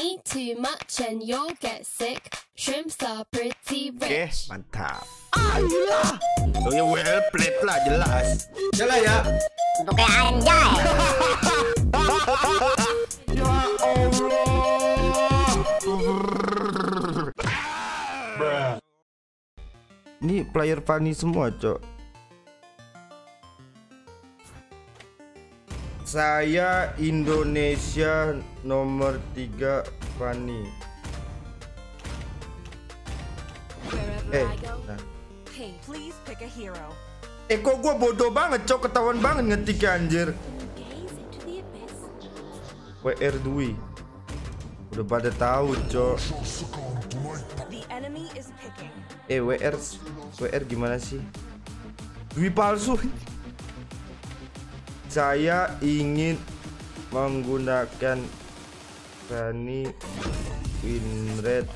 Eat too much and you'll get sick. Shrimps are pretty Oke, rich. mantap. Ayolah. Oh ya well played lah jelas. Jelas ya. Untuk kayak anjay. Ya Allah. Ini player funny semua, Cok. Saya Indonesia nomor 3 Fanny. Wherever Eh, nah. hey, Please pick a hero. Eh kok gua bodoh banget, Cok. Ketahuan banget ngetik anjir. WR Dwi. Udah pada tahu, Cok. Eh WR WR gimana sih? Dwi palsu. Saya ingin menggunakan Fanny win rate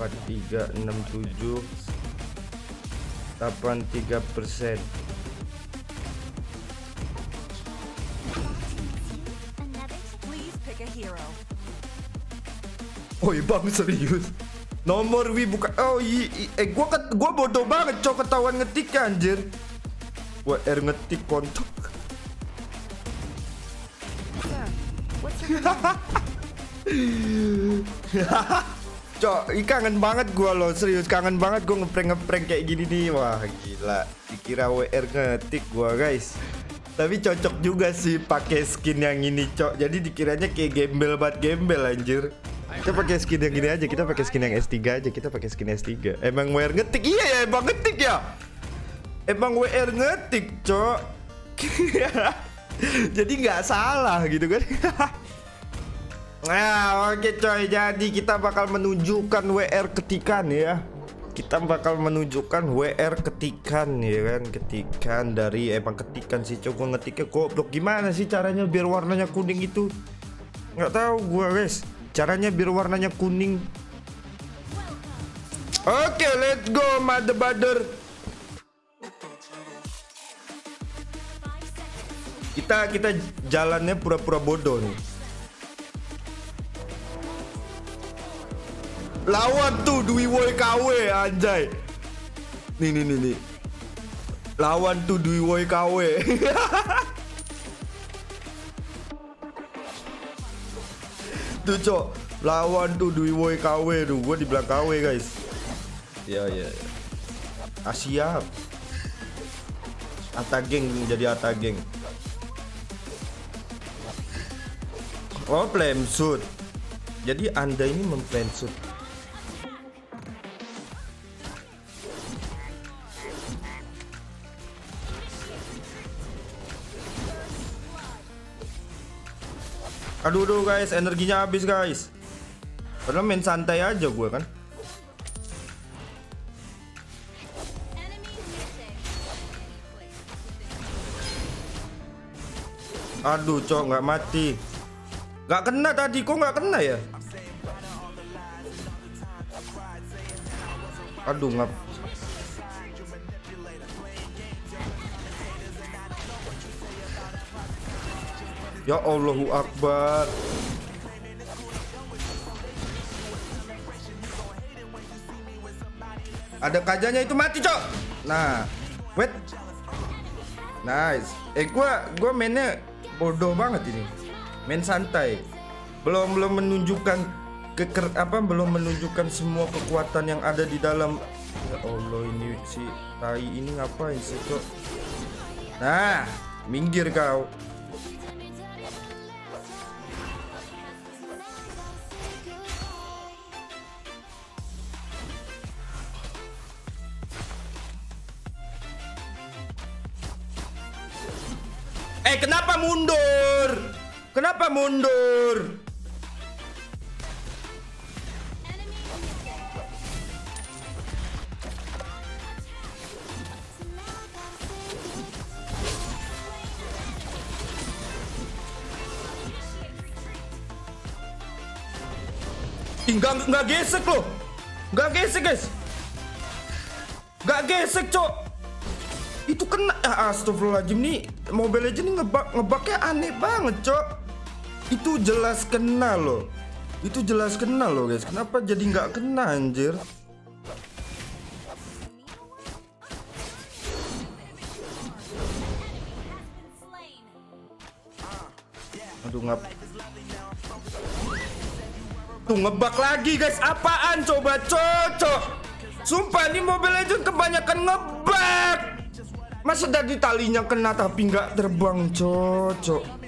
4367 83 persen. Oh bang serius? Nomor wi bukan Oh i, i- Eh gua ket, gua bodoh banget cok ketahuan ngetik anjir. Gua R ngetik kontak Cok, kangen banget gua loh, serius kangen banget gua ngeprank ngeprank kayak gini nih. Wah, gila. Dikira WR ngetik gua, guys. Tapi cocok juga sih pakai skin yang ini, Cok. Jadi dikiranya kayak gembel banget gembel anjir. Kita pakai skin yang gini aja, kita pakai skin yang S3 aja, kita pakai skin S3. Emang WR ngetik? Iya ya, emang ngetik ya. Emang WR ngetik, Cok. Jadi nggak salah gitu kan. Nah, oke coy. Jadi kita bakal menunjukkan WR ketikan ya. Kita bakal menunjukkan WR ketikan ya kan, ketikan dari emang ketikan sih coba ngetiknya goblok gimana sih caranya biar warnanya kuning itu? Nggak tahu gua guys. Caranya biar warnanya kuning. Oke, let's go mother brother. Kita kita jalannya pura-pura bodoh nih. Lawan tuh Dwi Woi KW anjay. Nih nih nih nih. Lawan tuh Dwi Woi KW. tuh cok. Lawan tuh Dwi Woi KW tuh. Gua di belakang KW guys. Ya ya. ya. Ah siap. Ata geng jadi Ata geng. Oh plan shoot. Jadi anda ini memplan shoot. Aduh, aduh guys, energinya habis guys. Padahal main santai aja gue kan. Aduh, cok nggak mati. Nggak kena tadi, kok nggak kena ya? Aduh, ngap. Ya Allahu Akbar. Ada kajanya itu mati, Cok. Nah, wait. Nice. Eh gua gua mainnya bodoh banget ini. Main santai. Belum belum menunjukkan keker apa belum menunjukkan semua kekuatan yang ada di dalam ya Allah ini si tai ini ngapain sih kok nah minggir kau Eh kenapa mundur? Kenapa mundur? Ih, Nggak, nggak gesek loh. Nggak gesek guys. Nggak gesek cok. Itu kena. Ah, Astagfirullahaladzim nih Mobile Legends ngebug, ngebugnya aneh banget cok Itu jelas kena loh Itu jelas kena loh guys. Kenapa jadi nggak kena anjir? Aduh ngap. Tuh ngebak lagi guys. Apaan coba cocok? Sumpah ini Mobile Legends kebanyakan ngebak. Masa dari talinya kena tapi nggak terbang cocok.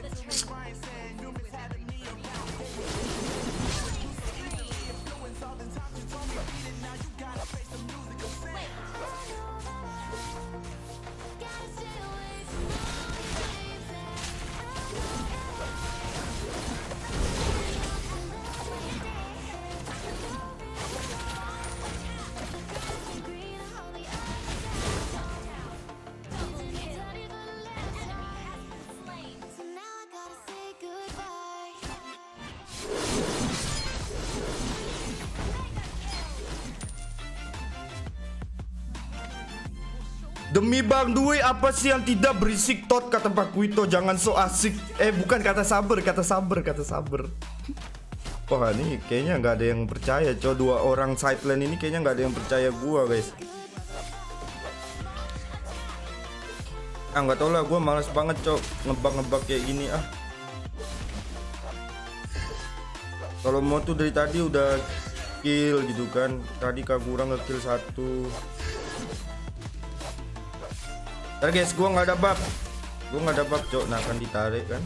Demi Bang Dwi apa sih yang tidak berisik tot? Kata Pak Wito jangan so asik. Eh bukan kata sabar kata sabar kata sabar. Wah ini kayaknya nggak ada yang percaya cow dua orang side lane ini kayaknya nggak ada yang percaya gua guys. Ah nggak tau lah gua malas banget cow ngebak-ngebak kayak gini ah. Kalau mau tuh dari tadi udah kill gitu kan. Tadi Kagura nge-kill satu Ntar guys, gua nggak ada bug. Gua nggak ada bug, cok. Nah, akan ditarik kan.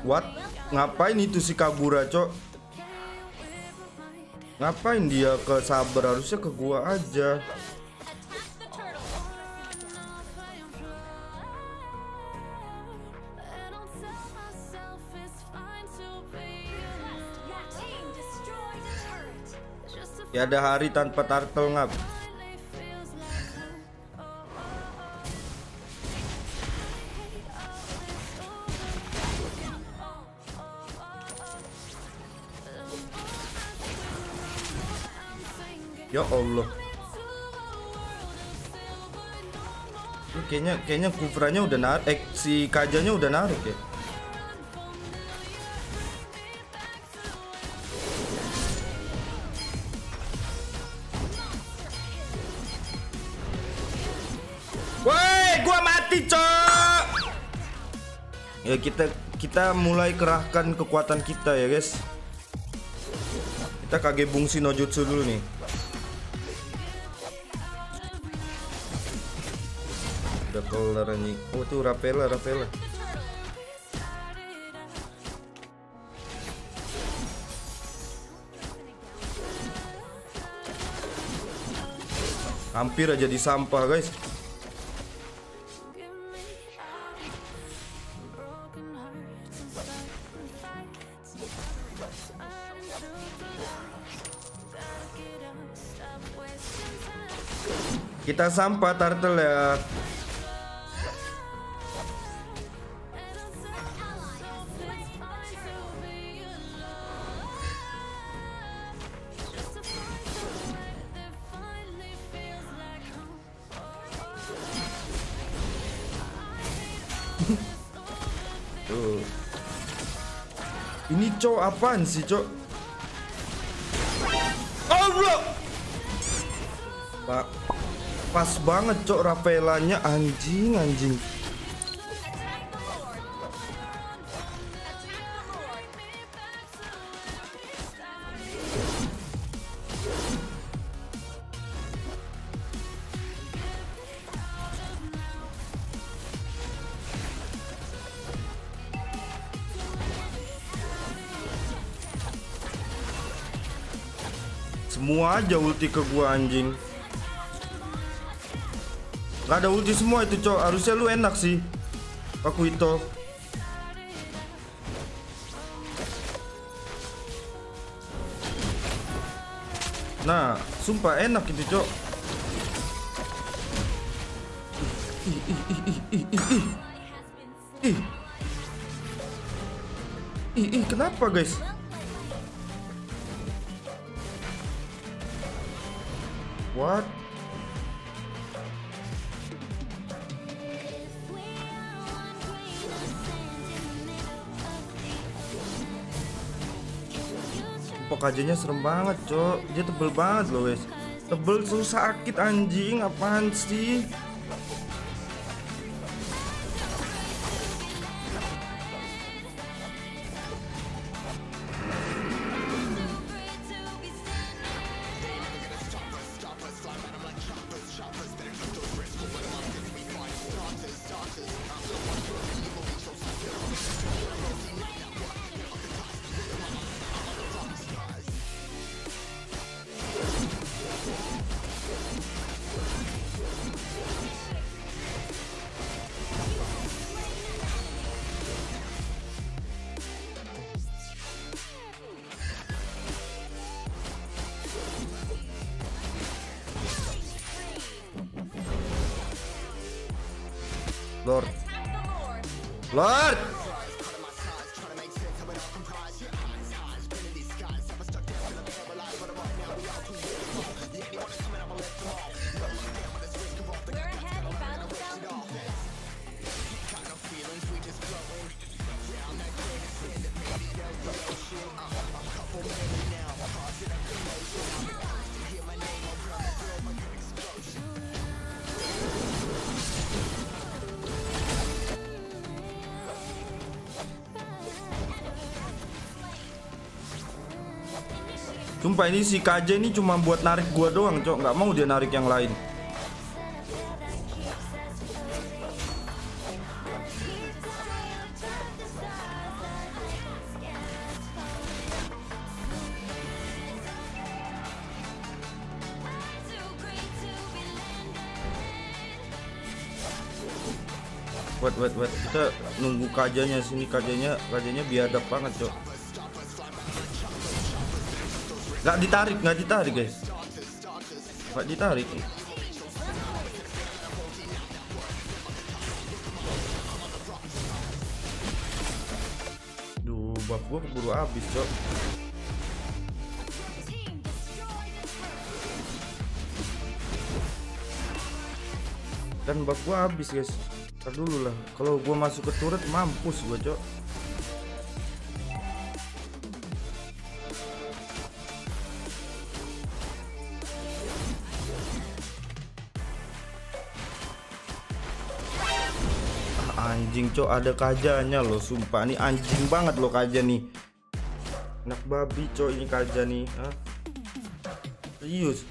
What? Ngapain itu si Kagura, cok? Ngapain dia ke sabar harusnya ke gua aja. Ya ada hari tanpa turtle ngap. Ya Allah. Ini kayaknya kayaknya kufranya udah narik, eh si kajanya udah narik ya. Woi, gua mati, cok. Ya kita kita mulai kerahkan kekuatan kita ya, guys. Kita kage bungsi no jutsu dulu nih. Udah kelar anjing. Oh tuh Rapela, Rapela. Hampir aja di sampah, guys. Give me broken hearts Ini cok apaan sih cok? Allah. Pak, pas banget cok Rafaelanya anjing anjing. Semua aja ulti ke gua anjing. Gak ada ulti semua itu cok. Harusnya lu enak sih. Aku itu. Nah, sumpah enak itu cok. Ih, ih, ih, ih, ih, ih, ih. Ih. Ih, ih kenapa guys? What? Pokajanya serem banget, cok. Dia tebel banget loh, guys. Tebel tuh sakit anjing, apaan sih? Lord. Lord. Sumpah ini si KJ ini cuma buat narik gua doang, cok. Nggak mau dia narik yang lain. Wait, wait, wait. Kita nunggu kajanya sini kajanya, kajanya biadab banget, cok. Nggak ditarik, nggak ditarik, guys. Nggak ditarik. Duh, bab gua keburu habis, cok. Dan bab gua habis, guys. Ntar dulu lah. Kalau gua masuk ke turret mampus gua, cok. Anjing cok ada kajanya loh sumpah. Ini anjing banget loh kaja nih. Enak babi cok ini kaja nih Hah? Serius?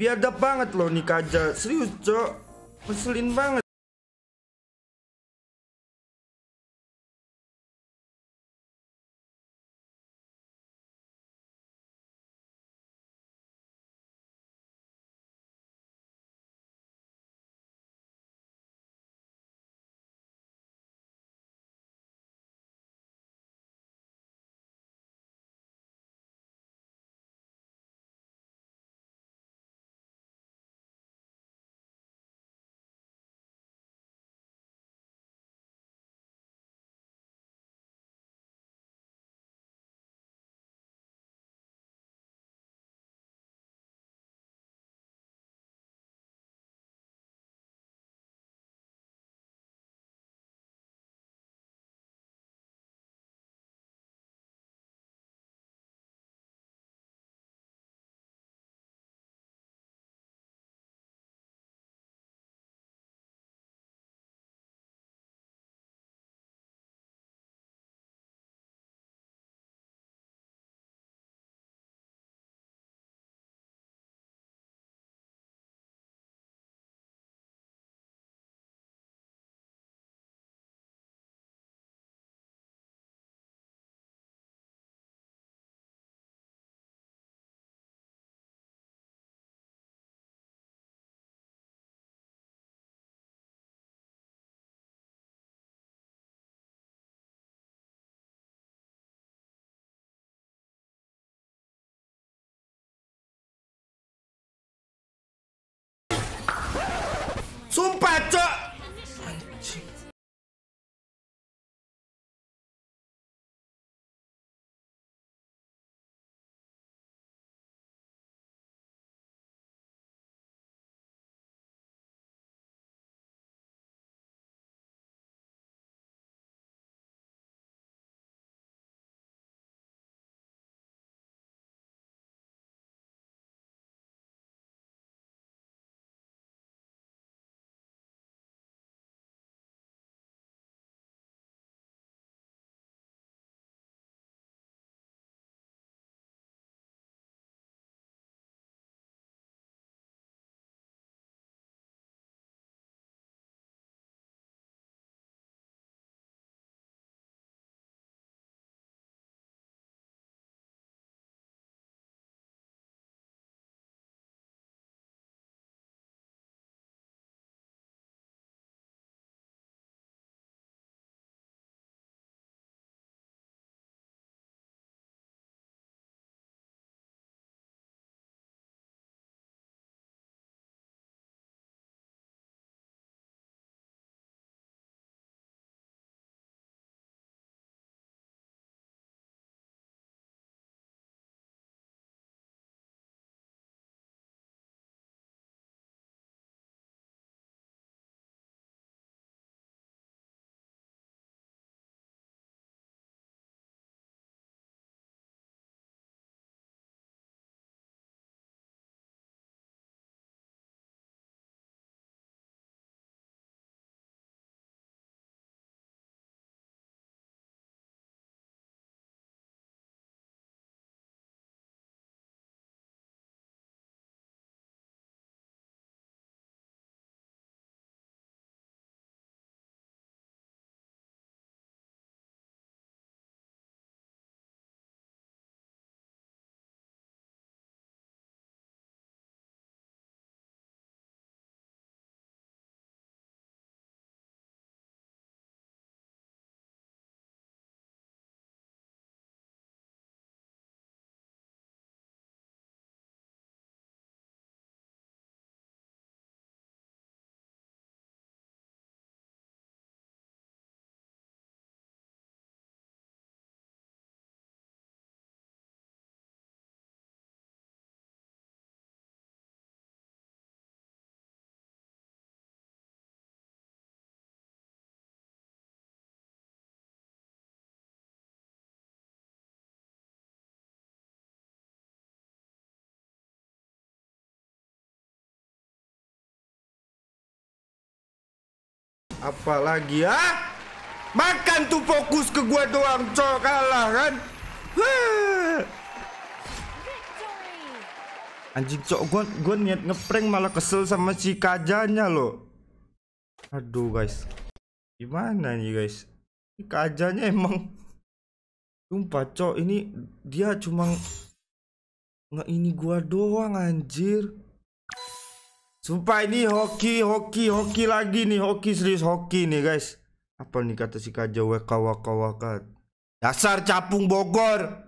Biadab banget loh nih kaja Serius cok? Ngeselin banget Sumpah cok Apalagi ah? Makan tuh fokus ke gua doang, cok kalah kan? Anjing cok, gua gua niat ngeprank malah kesel sama si kajanya loh. Aduh guys, gimana nih guys? Kajanya emang, sumpah cok ini dia cuma nggak ini gua doang anjir. Sumpah ini hoki, hoki, hoki lagi nih, hoki serius hoki nih guys. Apa nih kata si kaja waka waka waka? Dasar capung Bogor.